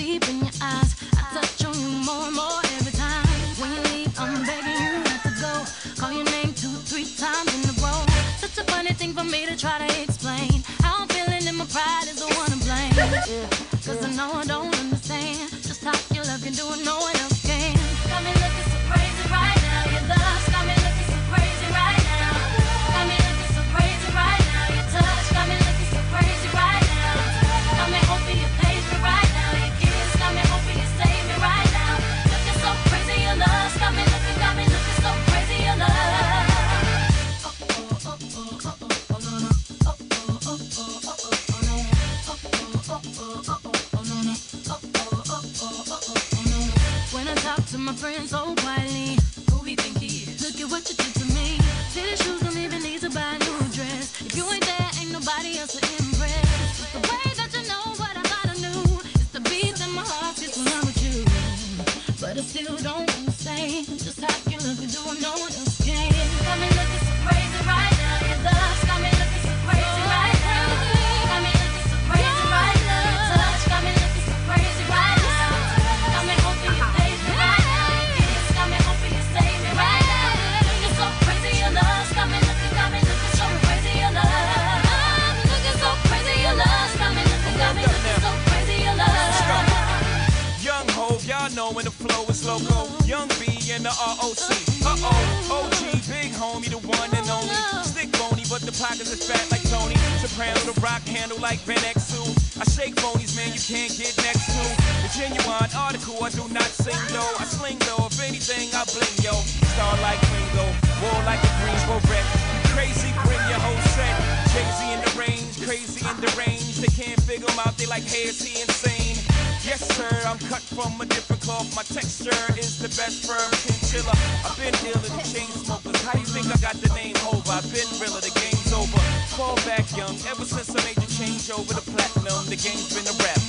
deep in your eyes. I touch on you more and more every time. When you leave, I'm begging you not to go. Call your name two, three times in a row. Such a funny thing for me to try to explain. How I'm feeling and my pride is the one to blame. Cause I know I don't When I talk to my friends the loco. Young B and the ROC. Uh oh, OG, big homie, the one and only. Stick bony, but the pockets is fat like Tony. Soprano, the rock handle like Ben X2. I shake phonies, man, you can't get next to. The genuine article, I do not sing though. I sling though, if anything, I bling yo. Star like Ringo, war like a Greensboro wreck. Crazy, bring your whole set. Crazy in the range, crazy in the range. They can't figure him out, they like, hey, is he insane? Yes, sir, I'm cut from a different cloth. My texture is the best firm chinchilla. I've been dealing with chain smokers. How you think I got the name over? I've been realer, the game's over. Fall back young, ever since I made the change over to platinum, the game's been a rap.